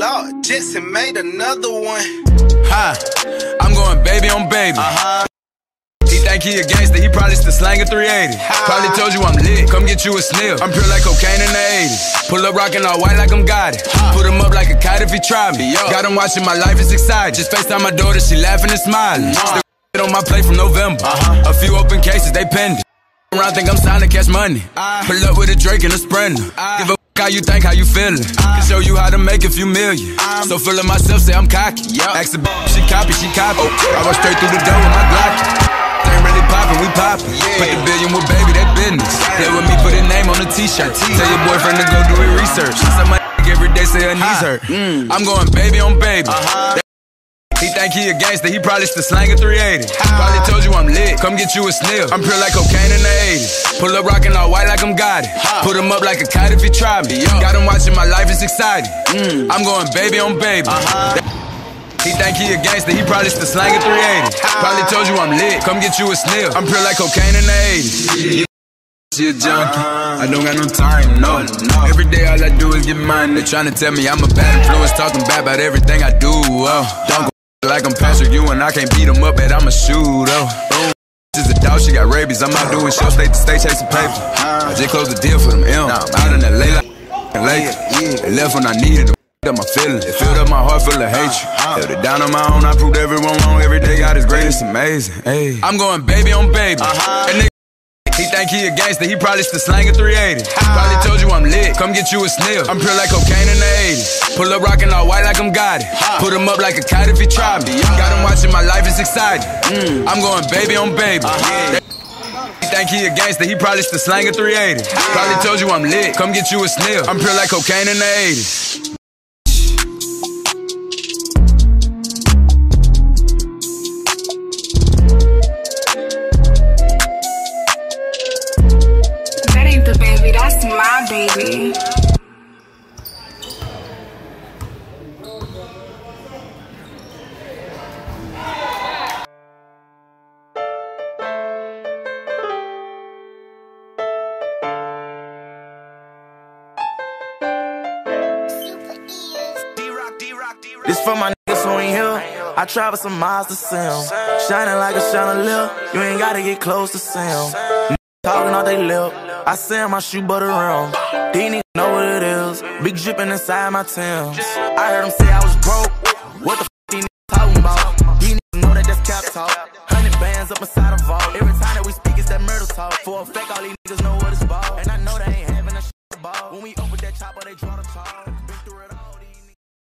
Lord, Jetson made another one. Hi, I'm going baby on baby. Uh-huh. He think he a gangster, he probably still slanging 380. Probably told you I'm lit, come get you a sniff. I'm pure like cocaine in the 80s. Pull up rockin' all white like I'm got it. Uh. Put him up like a kite if he try me. Got him watching my life is exciting. Just FaceTime my daughter, she laughing and smiling. Still on my plate from November. Uh-huh. A few open cases, they pending. Around think I'm signed to catch money. Uh. Pull up with a Drake and a Sprinter. Uh. Give a how you think, how you feeling. Can show you how to make a few million. So feeling myself, say I'm cocky. Ask the she copy, she copy. I go straight through the door with my Glock. Ain't really poppin', we poppin'. Put the billion with baby, that business. Play with me, put a name on the t-shirt. Tell your boyfriend to go do his research. Some my every day say her knees ah. hurt. Mm. I'm going baby on baby. He think he a gangster, he probably still slanging 380. Probably told you I'm lit, come get you a sniff. I'm pure like cocaine in the 80s. Pull up rockin' all white like I'm got it. Put him up like a kite if he try me. Got him watching my life is exciting. Mm. I'm going baby on baby. Uh-huh. He think he a gangster, he probably still slanging 380. Probably told you I'm lit, come get you a sniff. I'm pure like cocaine in the 80s. She a junkie. Uh-huh. I don't got no time, no, no. Every day all I do is get mine. They tryna tell me I'm a bad influence, talking bad about everything I do. Oh, don't like I'm Patrick Ewing, I can't beat him up, but I'm a shooter. Boom. She's a dog, she got rabies. I'm out doing shows, state to state chasing paper. I just closed the deal for them M. Out in LA like Lakers. They left when I needed them. Up my feelings, it filled up my heart full of hatred. Uh-huh. Held it down on my own, I proved everyone wrong. Every day God is great, it's amazing. Hey, I'm going baby on baby. Uh-huh. Nigga he think he a gangster, he probably still slanging 380. Probably told you I'm lit, come get you a sniff. I'm pure like cocaine in the 80s. Pull up rockin' all white like I'm got it. Put him up like a kite if he try me. Got him watching my life is exciting. I'm going baby on baby. He think he a gangster, he probably still slanging 380. Probably told you I'm lit, come get you a sniff. I'm pure like cocaine in the 80s. My baby. This for my niggas who ain't here. I travel some miles to 'em. Shining like a chandelier. You ain't gotta get close to. Niggas Talking all they lip. I send my shoe butter around. These niggas know what it is. Big dripping inside my Timbs. I heard them say I was broke. What the f these niggas talking about? These niggas know that that's cap talk. Hundred bands up inside a vault. Every time that we speak, it's that murder talk. For a fact, all these niggas know what it's about.